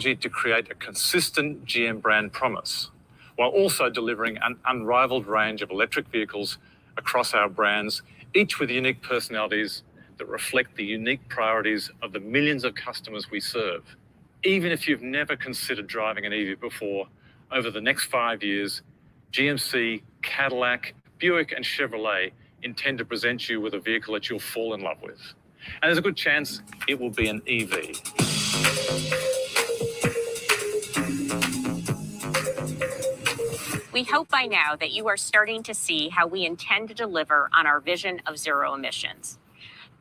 to create a consistent GM brand promise while also delivering an unrivaled range of electric vehicles across our brands, each with unique personalities that reflect the unique priorities of the millions of customers we serve. Even if you've never considered driving an EV before, over the next five years, GMC, Cadillac, Buick, and Chevrolet intend to present you with a vehicle that you'll fall in love with. And there's a good chance it will be an EV. We hope by now that you are starting to see how we intend to deliver on our vision of zero emissions,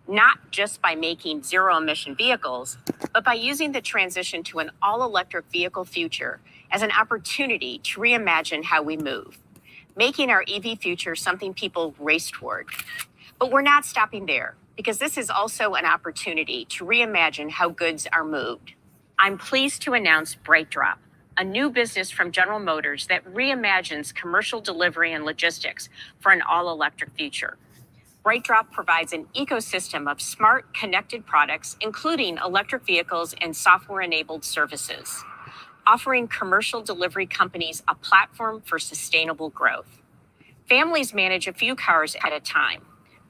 not just by making zero-emission vehicles, but by using the transition to an all-electric vehicle future as an opportunity to reimagine how we move, making our EV future something people race toward. But we're not stopping there because this is also an opportunity to reimagine how goods are moved. I'm pleased to announce BrightDrop, a new business from General Motors that reimagines commercial delivery and logistics for an all-electric future. BrightDrop provides an ecosystem of smart, connected products, including electric vehicles and software-enabled services, offering commercial delivery companies a platform for sustainable growth. Families manage a few cars at a time.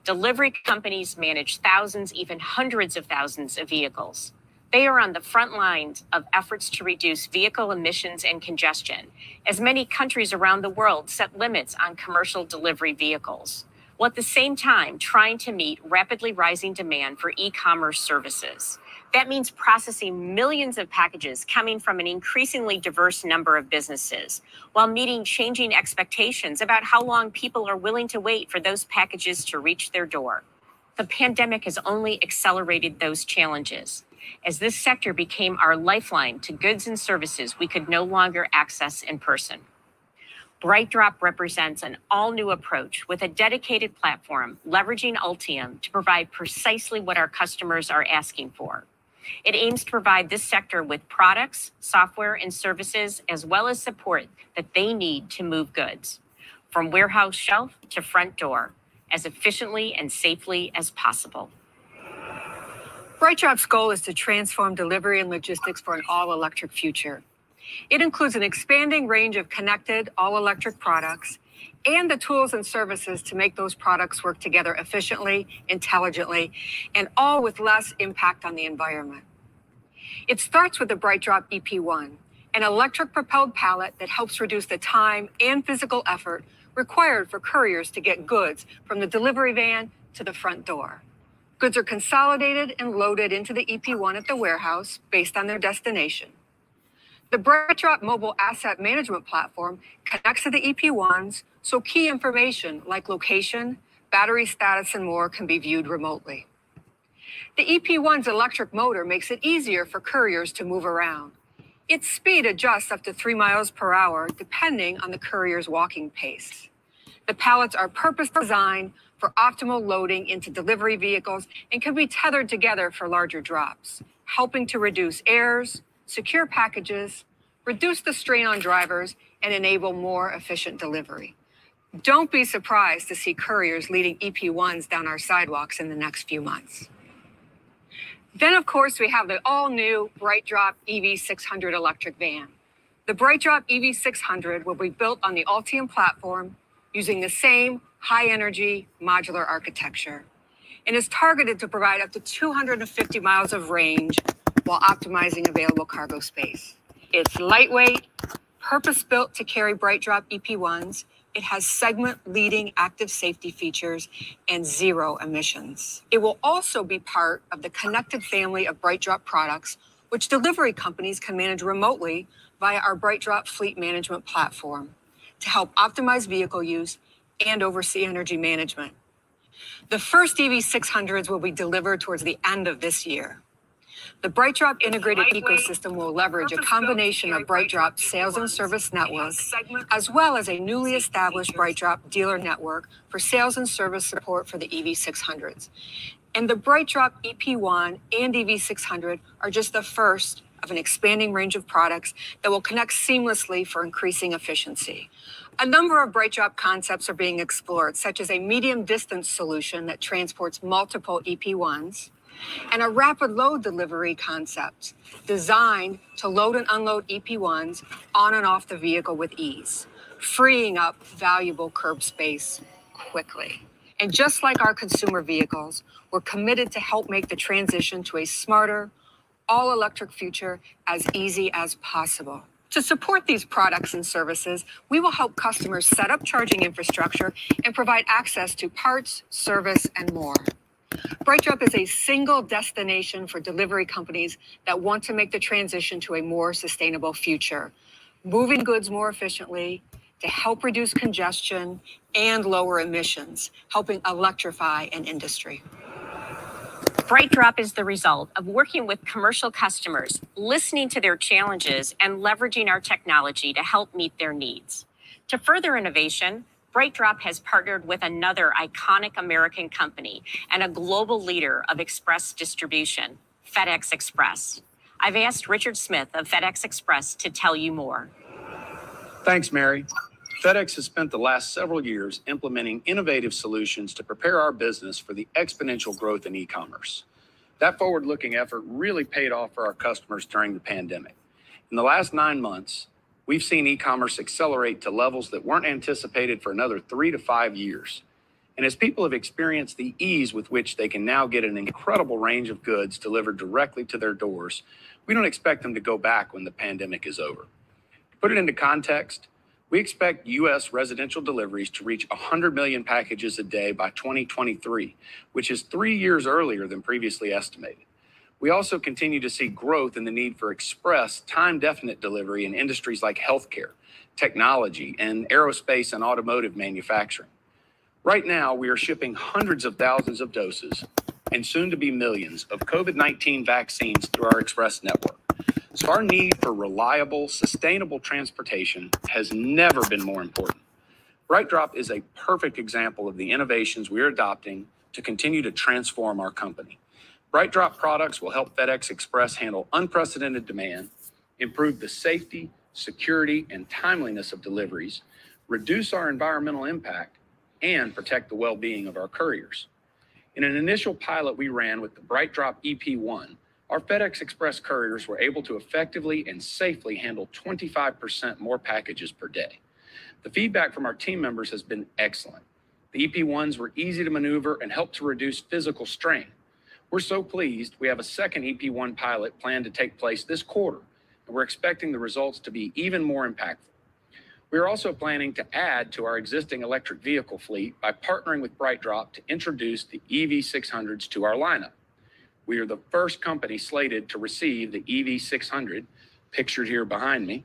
Delivery companies manage thousands, even hundreds of thousands of vehicles. They are on the front lines of efforts to reduce vehicle emissions and congestion, as many countries around the world set limits on commercial delivery vehicles, while at the same time trying to meet rapidly rising demand for e-commerce services. That means processing millions of packages coming from an increasingly diverse number of businesses while meeting changing expectations about how long people are willing to wait for those packages to reach their door. The pandemic has only accelerated those challenges as this sector became our lifeline to goods and services we could no longer access in person. BrightDrop represents an all-new approach with a dedicated platform leveraging Ultium to provide precisely what our customers are asking for. It aims to provide this sector with products, software, and services, as well as support that they need to move goods from warehouse shelf to front door as efficiently and safely as possible. BrightDrop's goal is to transform delivery and logistics for an all-electric future. It includes an expanding range of connected all-electric products and the tools and services to make those products work together efficiently, intelligently, and all with less impact on the environment. It starts with the BrightDrop EP1, an electric-propelled pallet that helps reduce the time and physical effort required for couriers to get goods from the delivery van to the front door. Goods are consolidated and loaded into the EP1 at the warehouse based on their destination. The BrightDrop mobile asset management platform connects to the EP1s, so key information like location, battery status, and more can be viewed remotely. The EP1's electric motor makes it easier for couriers to move around. Its speed adjusts up to three miles per hour, depending on the courier's walking pace. The pallets are purpose-designed for optimal loading into delivery vehicles and can be tethered together for larger drops, helping to reduce errors, secure packages, reduce the strain on drivers, and enable more efficient delivery. Don't be surprised to see couriers leading EP1s down our sidewalks in the next few months. Then, of course, we have the all-new BrightDrop EV600 electric van. The BrightDrop EV600 will be built on the Ultium platform using the same high-energy modular architecture and is targeted to provide up to 250 miles of range while optimizing available cargo space. It's lightweight, purpose-built to carry BrightDrop EP1s. It has segment-leading active safety features and zero emissions. It will also be part of the connected family of BrightDrop products, which delivery companies can manage remotely via our BrightDrop fleet management platform to help optimize vehicle use and oversee energy management. The first EV600s will be delivered towards the end of this year. The BrightDrop integrated ecosystem will leverage a combination of BrightDrop sales and service networks, as well as a newly established BrightDrop dealer network for sales and service support for the EV600s. And The BrightDrop EP1 and EV600 are just the first of an expanding range of products that will connect seamlessly for increasing efficiency. A number of BrightDrop concepts are being explored, such as a medium-distance solution that transports multiple EP1s, and a rapid load delivery concept designed to load and unload EP1s on and off the vehicle with ease, freeing up valuable curb space quickly. And just like our consumer vehicles, we're committed to help make the transition to a smarter, all electric future as easy as possible. To support these products and services, we will help customers set up charging infrastructure and provide access to parts, service, and more. BrightDrop is a single destination for delivery companies that want to make the transition to a more sustainable future, moving goods more efficiently to help reduce congestion and lower emissions, helping electrify an industry. BrightDrop is the result of working with commercial customers, listening to their challenges, and leveraging our technology to help meet their needs. To further innovation, BrightDrop has partnered with another iconic American company and a global leader of express distribution, FedEx Express. I've asked Richard Smith of FedEx Express to tell you more. Thanks, Mary. FedEx has spent the last several years implementing innovative solutions to prepare our business for the exponential growth in e-commerce. That forward-looking effort really paid off for our customers during the pandemic. In the last nine months, we've seen e-commerce accelerate to levels that weren't anticipated for another three to five years. And as people have experienced the ease with which they can now get an incredible range of goods delivered directly to their doors, we don't expect them to go back when the pandemic is over. To put it into context, we expect U.S. residential deliveries to reach 100 million packages a day by 2023, which is three years earlier than previously estimated. We also continue to see growth in the need for express, time definite delivery in industries like healthcare, technology, and aerospace and automotive manufacturing. Right now, we are shipping hundreds of thousands of doses and soon to be millions of COVID 19 vaccines through our express network. So, our need for reliable, sustainable transportation has never been more important. BrightDrop is a perfect example of the innovations we are adopting to continue to transform our company. BrightDrop products will help FedEx Express handle unprecedented demand, improve the safety, security, and timeliness of deliveries, reduce our environmental impact, and protect the well being of our couriers. In an initial pilot we ran with the BrightDrop EP1, our FedEx Express couriers were able to effectively and safely handle 25% more packages per day. The feedback from our team members has been excellent. The EP1s were easy to maneuver and helped to reduce physical strain. We're so pleased we have a second EP1 pilot planned to take place this quarter, and we're expecting the results to be even more impactful. We are also planning to add to our existing electric vehicle fleet by partnering with BrightDrop to introduce the EV600s to our lineup. We are the first company slated to receive the EV600, pictured here behind me,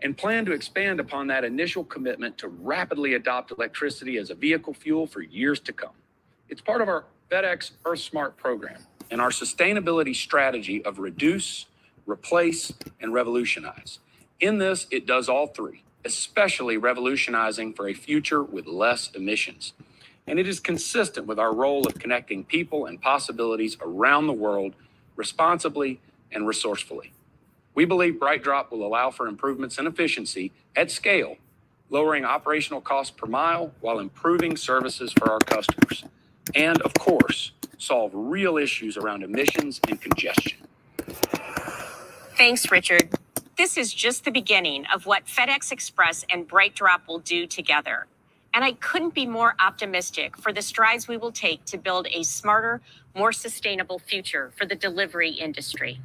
and plan to expand upon that initial commitment to rapidly adopt electricity as a vehicle fuel for years to come. It's part of our FedEx EarthSmart program and our sustainability strategy of reduce, replace, and revolutionize. In this, it does all three, especially revolutionizing for a future with less emissions and it is consistent with our role of connecting people and possibilities around the world responsibly and resourcefully. We believe BrightDrop will allow for improvements in efficiency at scale, lowering operational costs per mile while improving services for our customers, and of course, solve real issues around emissions and congestion. Thanks, Richard. This is just the beginning of what FedEx Express and BrightDrop will do together. And I couldn't be more optimistic for the strides we will take to build a smarter, more sustainable future for the delivery industry.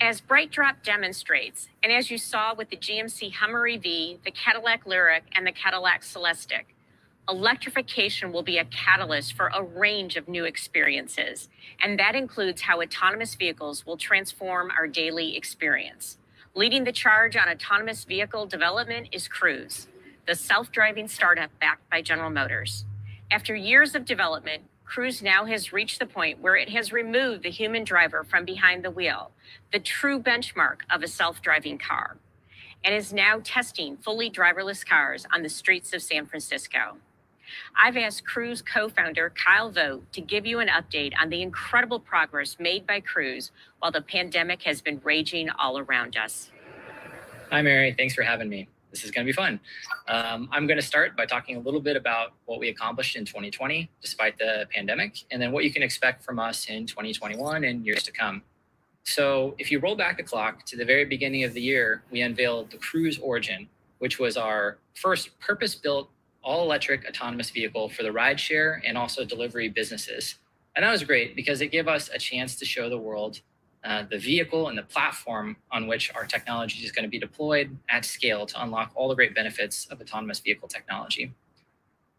As BrightDrop demonstrates, and as you saw with the GMC Hummer EV, the Cadillac Lyriq, and the Cadillac Celestiq, electrification will be a catalyst for a range of new experiences. And that includes how autonomous vehicles will transform our daily experience. Leading the charge on autonomous vehicle development is Cruise the self driving startup backed by General Motors. After years of development, Cruise now has reached the point where it has removed the human driver from behind the wheel, the true benchmark of a self driving car, and is now testing fully driverless cars on the streets of San Francisco. I've asked Cruise co founder Kyle Vogt to give you an update on the incredible progress made by Cruise while the pandemic has been raging all around us. Hi, Mary. Thanks for having me. This is going to be fun. Um, I'm going to start by talking a little bit about what we accomplished in 2020 despite the pandemic, and then what you can expect from us in 2021 and years to come. So, if you roll back the clock to the very beginning of the year, we unveiled the Cruise Origin, which was our first purpose built all electric autonomous vehicle for the rideshare and also delivery businesses. And that was great because it gave us a chance to show the world uh, the vehicle and the platform on which our technology is going to be deployed at scale to unlock all the great benefits of autonomous vehicle technology.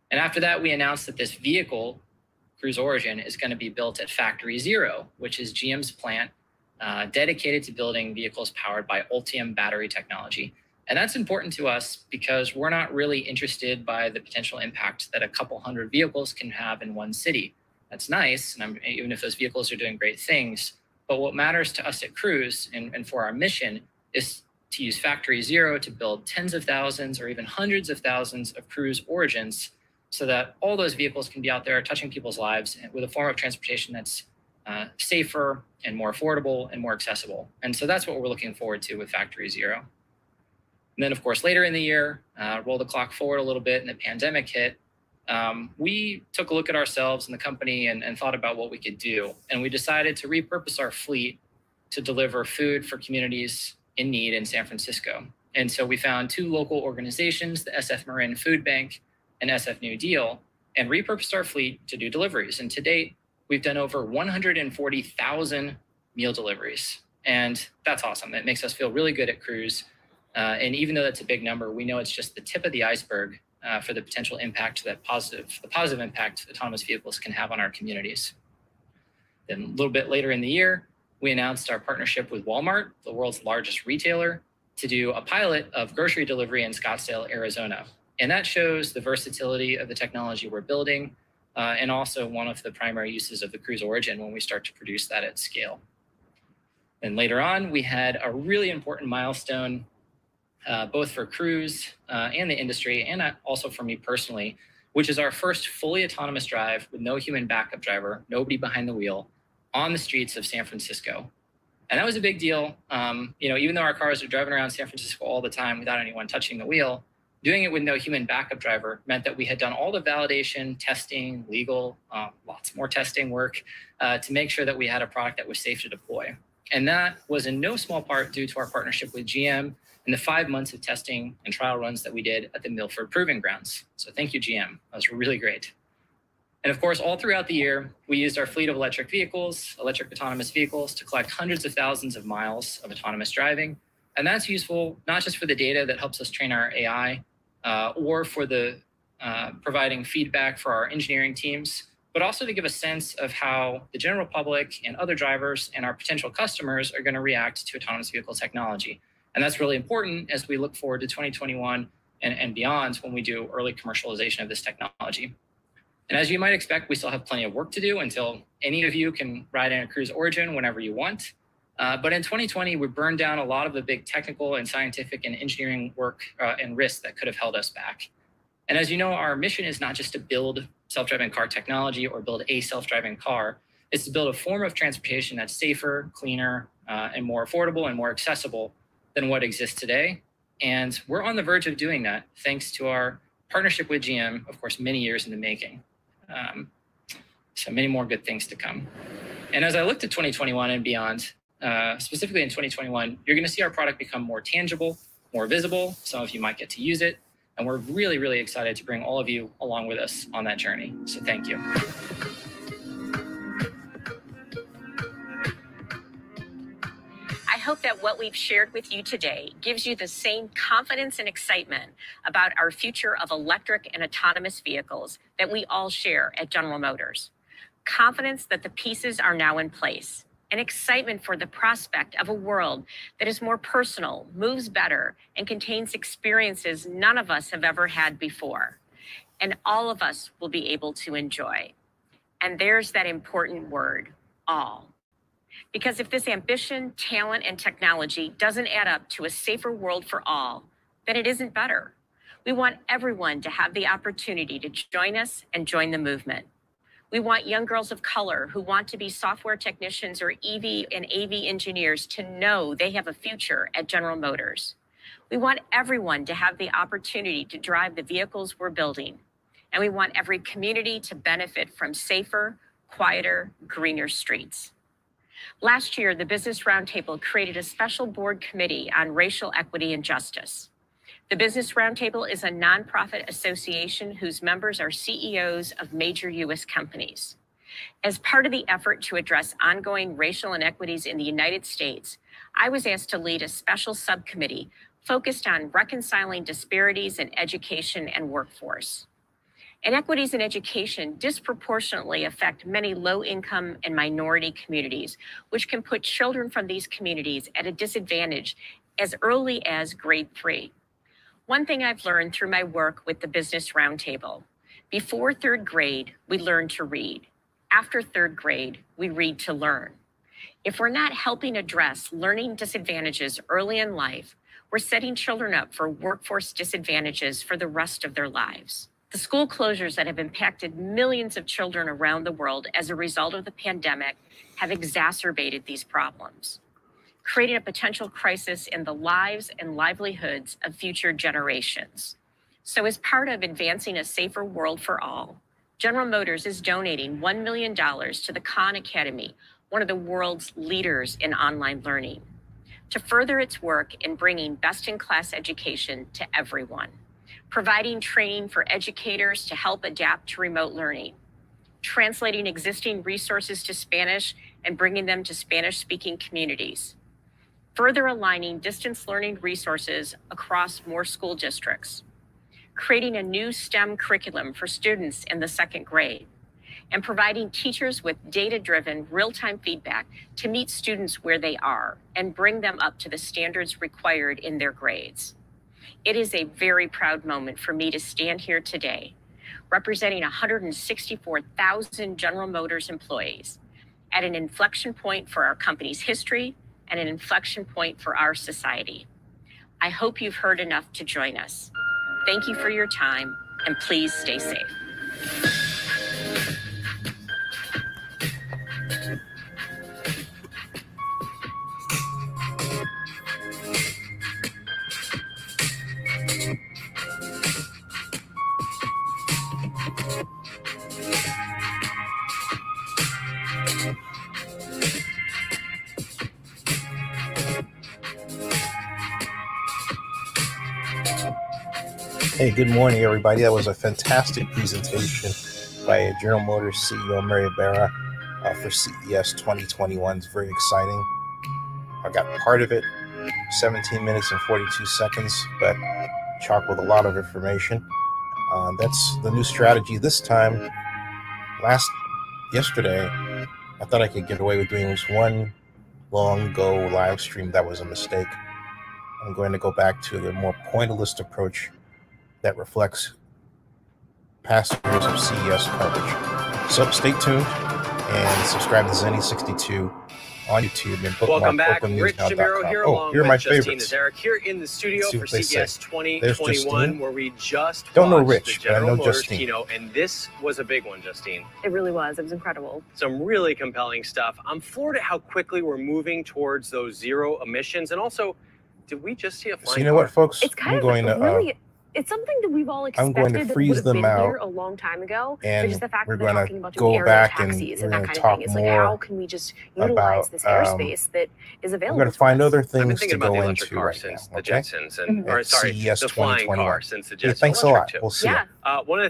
And after that, we announced that this vehicle, Cruise Origin, is going to be built at Factory Zero, which is GM's plant uh, dedicated to building vehicles powered by Ultium battery technology. And that's important to us because we're not really interested by the potential impact that a couple hundred vehicles can have in one city. That's nice, and I'm, even if those vehicles are doing great things. But what matters to us at Cruise and, and for our mission is to use Factory Zero to build tens of thousands or even hundreds of thousands of Cruise origins so that all those vehicles can be out there touching people's lives with a form of transportation that's uh, safer and more affordable and more accessible. And so that's what we're looking forward to with Factory Zero. And then, of course, later in the year, uh, roll the clock forward a little bit and the pandemic hit um, we took a look at ourselves and the company and, and thought about what we could do. And we decided to repurpose our fleet to deliver food for communities in need in San Francisco. And so we found two local organizations, the SF Marin Food Bank and SF New Deal, and repurposed our fleet to do deliveries. And to date, we've done over 140,000 meal deliveries. And that's awesome. That makes us feel really good at Cruise. Uh, and even though that's a big number, we know it's just the tip of the iceberg uh, for the potential impact that positive, the positive impact autonomous vehicles can have on our communities. Then a little bit later in the year, we announced our partnership with Walmart, the world's largest retailer, to do a pilot of grocery delivery in Scottsdale, Arizona. And that shows the versatility of the technology we're building uh, and also one of the primary uses of the Cruise Origin when we start to produce that at scale. And later on, we had a really important milestone uh, both for Cruise uh, and the industry, and also for me personally, which is our first fully autonomous drive with no human backup driver, nobody behind the wheel, on the streets of San Francisco. And that was a big deal. Um, you know, even though our cars are driving around San Francisco all the time without anyone touching the wheel, doing it with no human backup driver meant that we had done all the validation, testing, legal, uh, lots more testing work uh, to make sure that we had a product that was safe to deploy. And that was in no small part due to our partnership with GM in the five months of testing and trial runs that we did at the Milford Proving Grounds. So thank you, GM. That was really great. And of course, all throughout the year, we used our fleet of electric vehicles, electric autonomous vehicles, to collect hundreds of thousands of miles of autonomous driving. And that's useful not just for the data that helps us train our AI uh, or for the uh, providing feedback for our engineering teams, but also to give a sense of how the general public and other drivers and our potential customers are going to react to autonomous vehicle technology. And that's really important as we look forward to 2021 and, and beyond when we do early commercialization of this technology. And as you might expect, we still have plenty of work to do until any of you can ride in a Cruise Origin whenever you want. Uh, but in 2020, we burned down a lot of the big technical and scientific and engineering work uh, and risks that could have held us back. And as you know, our mission is not just to build self-driving car technology or build a self-driving car. It's to build a form of transportation that's safer, cleaner, uh, and more affordable and more accessible than what exists today. And we're on the verge of doing that thanks to our partnership with GM, of course, many years in the making. Um, so many more good things to come. And as I look to 2021 and beyond, uh, specifically in 2021, you're going to see our product become more tangible, more visible. Some of you might get to use it. And we're really, really excited to bring all of you along with us on that journey. So thank you. Hope that what we've shared with you today gives you the same confidence and excitement about our future of electric and autonomous vehicles that we all share at General Motors. Confidence that the pieces are now in place, and excitement for the prospect of a world that is more personal, moves better, and contains experiences none of us have ever had before. And all of us will be able to enjoy. And there's that important word all. Because if this ambition, talent, and technology doesn't add up to a safer world for all, then it isn't better. We want everyone to have the opportunity to join us and join the movement. We want young girls of color who want to be software technicians or EV and AV engineers to know they have a future at General Motors. We want everyone to have the opportunity to drive the vehicles we're building, and we want every community to benefit from safer, quieter, greener streets. Last year, the Business Roundtable created a special board committee on racial equity and justice. The Business Roundtable is a nonprofit association whose members are CEOs of major U.S. companies. As part of the effort to address ongoing racial inequities in the United States, I was asked to lead a special subcommittee focused on reconciling disparities in education and workforce. Inequities in education disproportionately affect many low income and minority communities, which can put children from these communities at a disadvantage as early as grade three. One thing I've learned through my work with the Business Roundtable before third grade, we learn to read. After third grade, we read to learn. If we're not helping address learning disadvantages early in life, we're setting children up for workforce disadvantages for the rest of their lives. The school closures that have impacted millions of children around the world as a result of the pandemic have exacerbated these problems, creating a potential crisis in the lives and livelihoods of future generations. So, as part of advancing a safer world for all, General Motors is donating $1 million to the Khan Academy, one of the world's leaders in online learning, to further its work in bringing best in class education to everyone providing training for educators to help adapt to remote learning, translating existing resources to Spanish and bringing them to Spanish speaking communities, further aligning distance learning resources across more school districts, creating a new STEM curriculum for students in the second grade, and providing teachers with data driven real time feedback to meet students where they are and bring them up to the standards required in their grades. It is a very proud moment for me to stand here today, representing 164,000 General Motors employees at an inflection point for our company's history and an inflection point for our society. I hope you've heard enough to join us. Thank you for your time, and please stay safe. Good morning, everybody. That was a fantastic presentation by General Motors CEO Mary Barra uh, for CES 2021. It's very exciting. I got part of it, 17 minutes and 42 seconds, but chock with a lot of information. Uh, that's the new strategy this time. Last yesterday, I thought I could get away with doing just one long go live stream. That was a mistake. I'm going to go back to the more pointillist approach that reflects past years of CES coverage. So stay tuned and subscribe to Zennie62 on YouTube and bookmark Welcome back, Rich DeMuro here, oh, along here are with my Justine favorites. Zarek here in the studio for what. CES 2021, where we just Don't know Rich, the but I know Motors Justine. keynote, and this was a big one, Justine. It really was. It was incredible. Some really compelling stuff. I'm floored at how quickly we're moving towards those zero emissions, and also, did we just see a flying So you know car? what, folks? It's kind I'm of going to uh, really. It's something that we've all I'm expected. going to that freeze would have them been out, here a long time ago. but and just the fact we're that they're gonna talking about go doing back and taxis we're and that gonna kind of talk thing. It's like more how can we just utilize about, this um, airspace that is available? I'm going to to find other things to go into car right since now. the Okay. Jetsons, and Mhm. or At sorry, CES the flying car since the Hey, Jetsons. thanks a lot. too. We'll see. Yeah. Uh, one of the